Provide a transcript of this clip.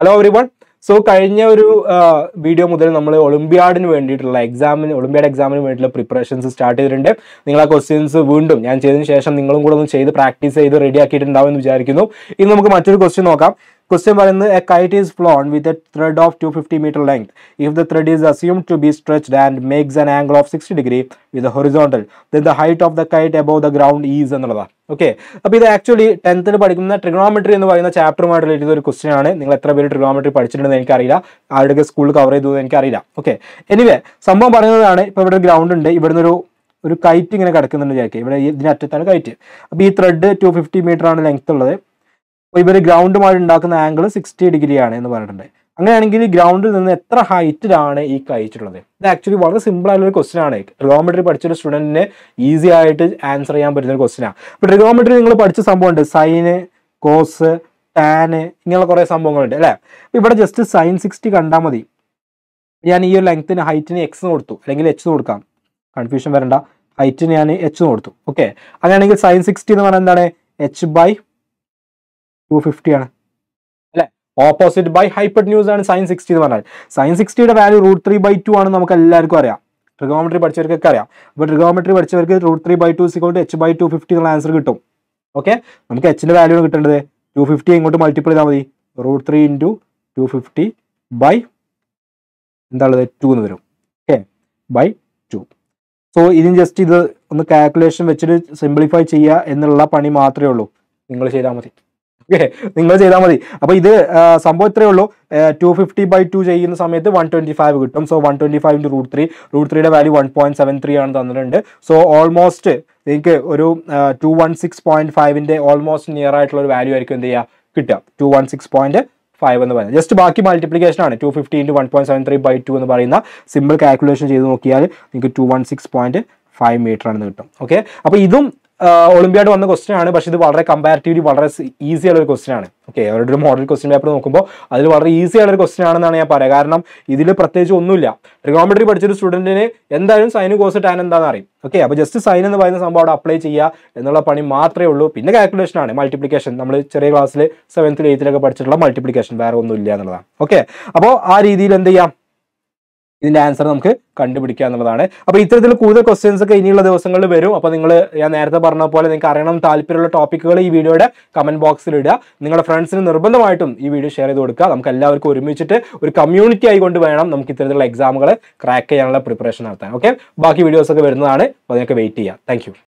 Hello every one so കഴിഞ്ഞ ഒരു video മുതൽ നമ്മൾ ഒളിമ്പ്യാഡിന് വേണ്ടിയിട്ടുള്ള എക്സാമിന് ഒളിമ്പ്യാഡ് എക്സാമിന് വേണ്ടിയിട്ടുള്ള പ്രിപ്പറേഷൻസ് സ്റ്റാർട്ട് ചെയ്തിട്ടുണ്ട്. നിങ്ങൾ ആ ക്വസ്റ്റ്യൻസ് വീണ്ടും ഞാൻ ചെയ്തതിന് ശേഷം നിങ്ങളും കൂടെ ഒന്ന് ചെയ്ത് പ്രാക്ടീസ് ചെയ്ത് റെഡി ആക്കിയിട്ടുണ്ടാവും എന്ന് വിചാരിക്കുന്നു. ഇനി നമുക്ക് മറ്റൊരു ക്വസ്റ്റ്യൻ നോക്കാം. ക്വസ്റ്റ്യൻ പറയുന്നത് a kite is flown with a thread of two fifty metre length if the thread is assume to be stretched and makes an angle of sixty degree with horizontal then the height of the kite above the ground is എന്നുള്ളതാണ് okay അപ്പോൾ ഇത് actually ടെൻത്തിൽ പഠിക്കുന്ന trigonometry എന്ന് പറയുന്ന ചാപ്റ്ററുമായിട്ട് relate ചെയ്ത ഒരു question ആണ്. നിങ്ങൾ എത്ര പേര് ട്രിഗണോമെട്രി പഠിച്ചിട്ടുണ്ടെന്ന് എനിക്കറിയില്ല. ആരുടെയൊക്കെ സ്കൂളിൽ കവർ ചെയ്തു എന്ന് എനിക്കറിയില്ല. ഓക്കെ എനിവേ സംഭവം പറയുന്നതാണ് ഇപ്പോൾ ഇവിടെ ഗ്രൗണ്ട് ഉണ്ട്. ഇവിടുന്ന് ഒരു ഒരു കൈറ്റ് ഇങ്ങനെ കിടക്കുന്നുണ്ട് ചേക്കേ ഇവിടെ ഇതിനറ്റത്താണ് കൈറ്റ് അപ്പോൾ ഈ ത്രെഡ് ടു ഫിഫ്റ്റി മീറ്റർ ആണ് ലെങ്ത് ഉള്ളത്. അപ്പോൾ ഇവർ ഗ്രൗണ്ടുമായിട്ട് ഉണ്ടാക്കുന്ന ആംഗിൾ സിക്സ്റ്റി ഡിഗ്രിയാണ് എന്ന് പറഞ്ഞിട്ടുണ്ട്. അങ്ങനെയാണെങ്കിൽ ഗ്രൗണ്ടിൽ നിന്ന് എത്ര ഹൈറ്റിലാണ് ഈ കഴിച്ചിട്ടുള്ളത് ഇത് ആക്ച്വലി വളരെ സിമ്പിൾ ആയിട്ടുള്ള ഒരു ക്വസ്റ്റൻ ആണ്. ട്രിഗോമെട്രി പഠിച്ചൊരു സ്റ്റുഡന്റിന് ഈസി ആയിട്ട് ആൻസർ ചെയ്യാൻ പറ്റുന്ന ഒരു ക്വസ്റ്റൻ ആണ് അപ്പോൾ ട്രിഗോമെട്രി നിങ്ങൾ പഠിച്ച സംഭവമുണ്ട്. സൈന് കോസ് ടാന് ഇങ്ങനെയുള്ള കുറേ സംഭവങ്ങളുണ്ട് അല്ലേ? ഇവിടെ ജസ്റ്റ് സൈൻ സിക്സ്റ്റി കണ്ടാൽ മതി. ഞാൻ ഈ ഒരു ലെങ്ത്തിന് ഹൈറ്റിന് എക്സ് കൊടുത്തു. അല്ലെങ്കിൽ എച്ച് കൊടുക്കാം. കൺഫ്യൂഷൻ വരണ്ട. ഹൈറ്റിന് ഞാൻ എച്ച് കൊടുത്തു. ഓക്കെ അങ്ങനെയാണെങ്കിൽ സൈൻ സിക്സ്റ്റി എന്ന് പറഞ്ഞാൽ എന്താണ്? എച്ച് ബൈ ടു ഫിഫ്റ്റി ആണ്. അല്ലേ? ഓപ്പോസിറ്റ് ബൈ ഹൈപ്പർ ന്യൂസ് ആണ് സൈൻ സിക്സ്റ്റി എന്ന് പറഞ്ഞാൽ sign സിക്സ്റ്റിയുടെ value root three by two ആണ് നമുക്ക് എല്ലാവർക്കും അറിയാം. ട്രിഗോമെട്രി പഠിച്ചവർക്കൊക്കെ അറിയാം. അപ്പോൾ ട്രിഗോമെട്രി പഠിച്ചവർക്ക് റൂട്ട് ത്രീ ബൈ ടു സിക്കോട്ട് എച്ച് ബൈ ടു ഫിഫ്റ്റി എന്നുള്ള ആൻസർ കിട്ടും. ഓക്കെ നമുക്ക് എച്ചിന്റെ വാല്യൂ കിട്ടേണ്ടത്. ടു ഫിഫ്റ്റി ഇങ്ങോട്ട് മൾട്ടിപ്പിൾ ചെയ്താൽ മതി. Root three into two fifty by എന്താണുള്ളത് ടു എന്ന് വരും. ഓക്കെ ബൈ ടു സോ ഇതിന് ജസ്റ്റ് ഇത് ഒന്ന് കാൽക്കുലേഷൻ വെച്ചിട്ട് സിംപ്ലിഫൈ ചെയ്യുക എന്നുള്ള പണി മാത്രമേ ഉള്ളൂ. നിങ്ങൾ ചെയ്താൽ മതി. ഓക്കെ നിങ്ങൾ ചെയ്താൽ മതി. അപ്പോൾ ഇത് സംഭവം ഇത്രയേ ഉള്ളൂ. ടു ഫിഫ്റ്റി ബൈ ടു ചെയ്യുന്ന സമയത്ത് വൺ ട്വന്റി ഫൈവ് കിട്ടും. So one twenty five into root three root ത്രീയുടെ value one point seven three ആണ് തന്നിട്ടുണ്ട്. സോ ഓൾമോസ്റ്റ് നിങ്ങൾക്ക് ഒരു ടു വൺ സിക്സ് പോയിന്റ് ഫൈവിന്റെ ഓൾമോസ്റ്റ് നിയർ ആയിട്ടുള്ള ഒരു വാല്യൂ ആയിരിക്കും എന്ത് ചെയ്യുക? കിട്ടുക. Two one six point five എന്ന് പറയുന്നത്. ജസ്റ്റ് ബാക്കി മൾട്ടിപ്ലിക്കേഷൻ ആണ്. Two fifty into one point seven three by two എന്ന് പറയുന്ന സിമ്പിൾ കാൽക്കുലേഷൻ ചെയ്ത് നോക്കിയാൽ നിങ്ങൾക്ക് two one six point five metre ആണെന്ന് കിട്ടും. ഓക്കെ അപ്പോൾ ഇതും ഒളിമ്പ്യാഡ് വന്ന ക്വസ്റ്റൻ ആണ്. പക്ഷേ ഇത് വളരെ കമ്പാരിറ്റീവ്ലി വളരെ ഈസി ആയുള്ള ഒരു ക്വസ്റ്റൻ ആണ്. ഓക്കെ അവരുടെ ഒരു മോഡൽ ക്വസ്റ്റ്യൻ പേപ്പർ നോക്കുമ്പോൾ അതിൽ വളരെ ഈസി ആയുള്ള ഒരു ക്വസ്റ്റൻ ആണെന്നാണ് ഞാൻ പറയുക കാരണം ഇതിൽ പ്രത്യേകിച്ച് ഒന്നുമില്ല. ട്രിഗോമെട്രി പഠിച്ചൊരു സ്റ്റുഡന്റിന് എന്തായാലും സൈന് കോസ് ടാൻ എന്താണെന്ന് അറിയും. ഓക്കെ അപ്പോൾ ജസ്റ്റ് സൈൻ എന്ന് പറയുന്ന സംഭവം അവിടെ അപ്ലൈ ചെയ്യുക എന്നുള്ള പണി മാത്രമേ ഉള്ളൂ. പിന്നെ കാൽക്കുലേഷൻ ആണ്. മൾട്ടിപ്ലിക്കേഷൻ നമ്മൾ ചെറിയ ക്ലാസ്സിൽ സെവൻത്തിൽ എയ്ത്തിലൊക്കെ പഠിച്ചിട്ടുള്ള മൾട്ടിപ്ലിക്കേഷൻ വേറെ ഒന്നും ഇല്ല എന്നുള്ളതാണ്. ഓക്കെ അപ്പോൾ ആ രീതിയിൽ എന്ത് ചെയ്യാം? ഇതിന്റെ ആൻസർ നമുക്ക് കണ്ടുപിടിക്കുക എന്നുള്ളതാണ്. അപ്പോൾ ഇത്തരത്തിൽ കൂടുതൽ ക്വസ്റ്റ്യൻസ് ഒക്കെ ഇനിയുള്ള ദിവസങ്ങളിൽ വരും. അപ്പോൾ നിങ്ങൾ ഞാൻ നേരത്തെ പറഞ്ഞ പോലെ നിങ്ങൾക്ക് അറിയണം താല്പര്യമുള്ള ടോപ്പിക്കുകൾ ഈ വീഡിയോയുടെ കമന്റ് ബോക്സിൽ ഇടുക. നിങ്ങളുടെ ഫ്രണ്ട്സിന് നിർബന്ധമായിട്ടും ഈ വീഡിയോ ഷെയർ ചെയ്ത് കൊടുക്കുക. നമുക്ക് എല്ലാവർക്കും ഒരുമിച്ചിട്ട് ഒരു കമ്മ്യൂണിറ്റി ആയിക്കൊണ്ട് വേണം നമുക്ക് ഇത്തരത്തിലുള്ള എക്സാമുകൾ ക്രാക്ക് ചെയ്യാനുള്ള പ്രിപ്പറേഷൻ നടത്താൻ. ഓക്കെ ബാക്കി വീഡിയോസ് ഒക്കെ വരുന്നതാണ്. അപ്പോൾ അതിനൊക്കെ വെയിറ്റ് ചെയ്യാം. താങ്ക്